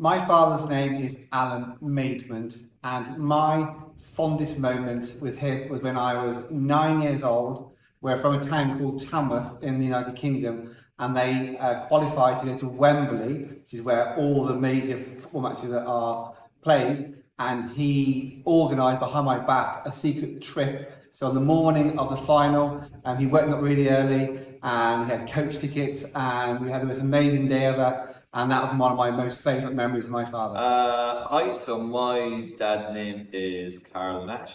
My father's name is Alan Maidment, and my fondest moment with him was when I was nine years old. We're from a town called Tamworth in the United Kingdom, and they uh, qualified to go to Wembley, which is where all the major football matches are played. And he organised behind my back a secret trip. So on the morning of the final, um, he woke up really early, and we had coach tickets, and we had the most amazing day ever. And that was one of my most favourite memories of my father. Uh, hi, so my dad's name is Carl Nash.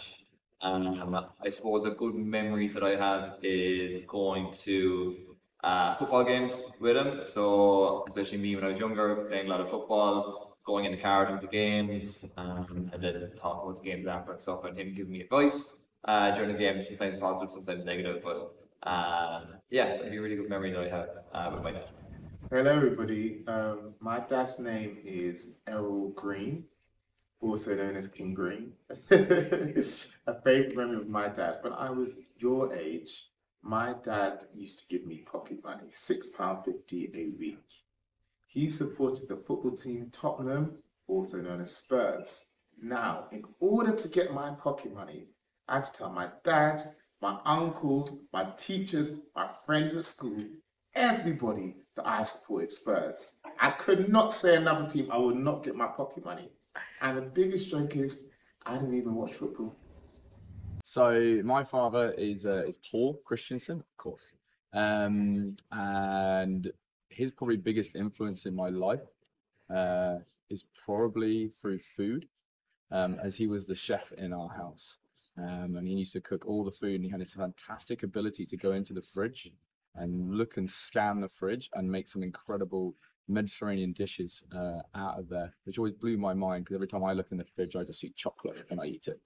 Um, I suppose a good memories that I have is going to uh, football games with him. So especially me when I was younger, playing a lot of football, going in the car with to games, um, and then talking about the games after and stuff, and him giving me advice uh, during the games, sometimes positive, sometimes negative. But um, yeah, that'd be a really good memory that I have uh, with my dad. Hello, everybody. Um, my dad's name is Errol Green, also known as King Green. a favorite memory of my dad. When I was your age, my dad used to give me pocket money, £6.50 a week. He supported the football team Tottenham, also known as Spurs. Now, in order to get my pocket money, I had to tell my dad, my uncles, my teachers, my friends at school, everybody that I supported Spurs. I could not say another team I would not get my pocket money. And the biggest joke is I didn't even watch football. So my father is uh, is Paul Christensen, of course, um, and his probably biggest influence in my life uh, is probably through food, um, as he was the chef in our house, um, and he used to cook all the food, and he had this fantastic ability to go into the fridge and look and scan the fridge and make some incredible Mediterranean dishes uh, out of there, which always blew my mind because every time I look in the fridge, I just see chocolate and I eat it.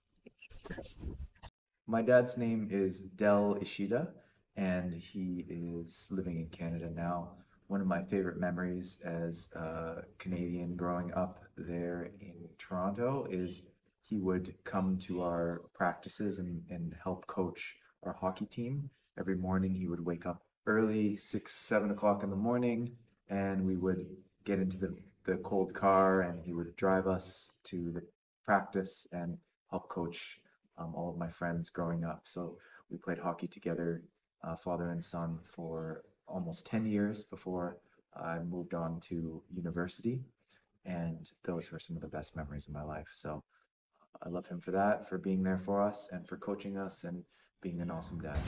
My dad's name is Del Ishida, and he is living in Canada now. One of my favorite memories as a Canadian growing up there in Toronto is he would come to our practices and, and help coach our hockey team. Every morning he would wake up early, six, seven o'clock in the morning, and we would get into the, the cold car and he would drive us to the practice and help coach um, all of my friends growing up. So we played hockey together, uh, father and son, for almost 10 years before I moved on to university. And those were some of the best memories of my life. So I love him for that, for being there for us, and for coaching us and being an awesome dad.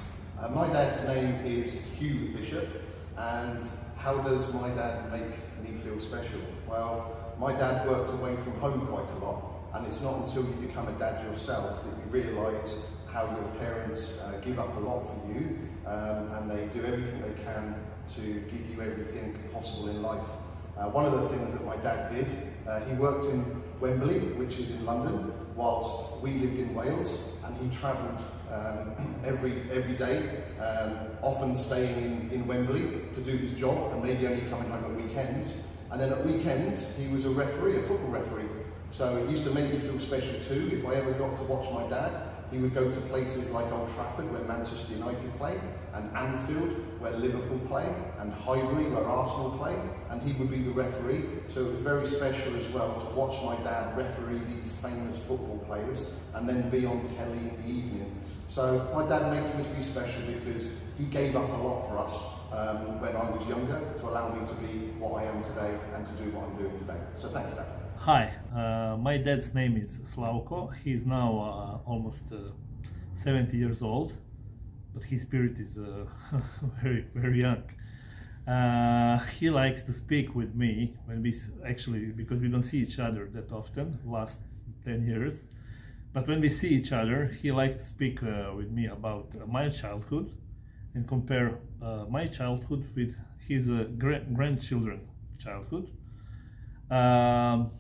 Uh, my dad's name is Hugh Bishop, and how does my dad make me feel special? Well, my dad worked away from home quite a lot, and it's not until you become a dad yourself that you realise how your parents uh, give up a lot for you, um, and they do everything they can to give you everything possible in life. Uh, one of the things that my dad did, uh, he worked in Wembley, which is in London, whilst we lived in Wales, and he travelled um, every every day, um, often staying in, in Wembley to do his job and maybe only coming home at weekends. And then at weekends, he was a referee, a football referee. So it used to make me feel special too. If I ever got to watch my dad, he would go to places like Old Trafford, where Manchester United play, and Anfield, where Liverpool play, and Highbury, where Arsenal play, and he would be the referee. So it was very special as well to watch my dad referee these famous football players and then be on telly in the evening. So my dad makes me feel special because he gave up a lot for us um, when I was younger to allow me to be what I am today and to do what I'm doing today. So thanks, Dad. Hi, uh, my dad's name is Slavko. He's now uh, almost uh, 70 years old, but his spirit is uh, very, very young. Uh, he likes to speak with me when we actually because we don't see each other that often last 10 years but when we see each other he likes to speak uh, with me about my childhood and compare my childhood with his gra grandchildren childhood um,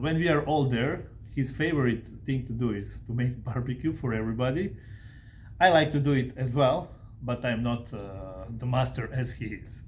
when we are all there, his favorite thing to do is to make barbecue for everybody. I like to do it as well, but I'm not uh, the master as he is.